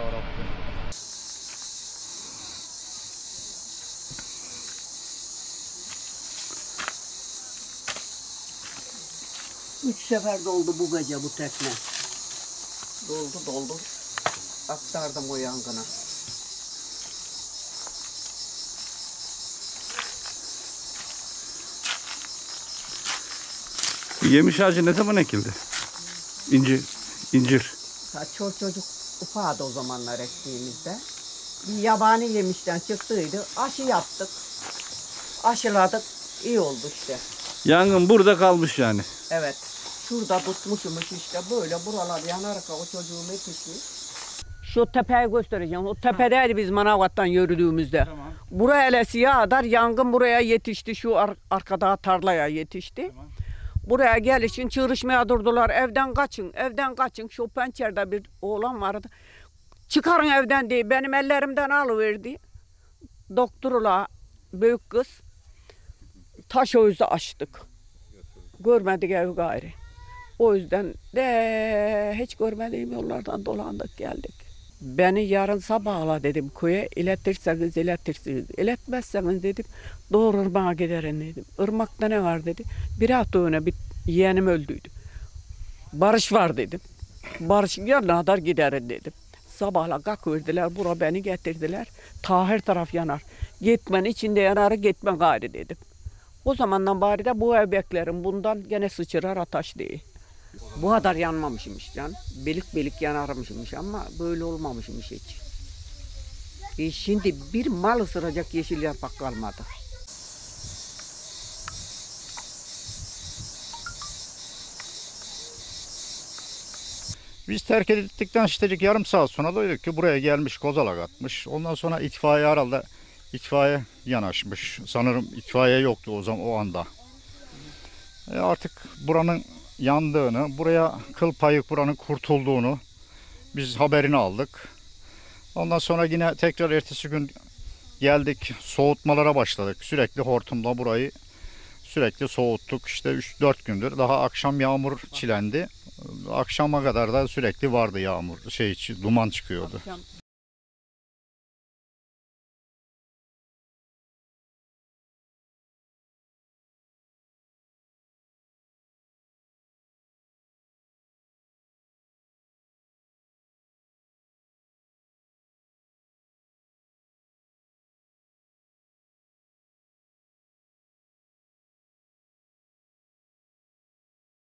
yarabbim. Üç sefer doldu bu gece bu tekne. Doldu doldu. Aktardım o yangına. Yemiş ağacı ne zaman ekildi? İncir. incir. Ha, çocuk çocuk ufadı o zamanlar ektiğimizde. Bir yabani yemişten çıktıydı. Aşı yaptık. Aşıladık. İyi oldu işte. Yangın burada kalmış yani. Evet. Şurada tutmuşmuş işte böyle buralar yanarak o çocuğum yetişmiş. Şu tepeyi göstereceğim. O tepedeydi biz Manavgat'tan yürüdüğümüzde. Tamam. Buraya hele siyah dar yangın buraya yetişti. Şu ar- arkada tarlaya yetişti. Tamam. Buraya gelişin çığırışmaya durdular. Evden kaçın, evden kaçın. Şu pençerde bir oğlan vardı. Çıkarın evden diye benim ellerimden alıverdi. Doktorla büyük kız taş özü açtık. Görmedik ev gayri. O yüzden de hiç görmediğim yollardan dolandık geldik. Beni yarın sabahla dedim köye iletirseniz iletirsiniz. İletmezseniz dedim doğru ırmağa giderim dedim. Irmakta ne var dedi. Bir hafta önce bir yeğenim öldüydü. Barış var dedim. Barış yarına kadar giderim dedim. Sabahla kalk verdiler, bura beni getirdiler. Ta her taraf yanar. Gitmen içinde yanar, gitme gayri dedim. O zamandan bari de bu ev beklerim. Bundan gene sıçrar ataş değil. Bu kadar yanmamışmış can. Belik belik yanarmışmış ama böyle olmamışmış hiç. E şimdi bir mal ısıracak yeşil yaprak kalmadı. Biz terk edildikten işte yarım saat sonra duyduk ki buraya gelmiş kozalak atmış. Ondan sonra itfaiye herhalde itfaiye yanaşmış. Sanırım itfaiye yoktu o zaman o anda. E artık buranın yandığını, buraya kıl payık buranın kurtulduğunu biz haberini aldık. Ondan sonra yine tekrar ertesi gün geldik soğutmalara başladık. Sürekli hortumla burayı sürekli soğuttuk. İşte 3-4 gündür. Daha akşam yağmur çilendi. Akşama kadar da sürekli vardı yağmur. Şey duman çıkıyordu. Akşam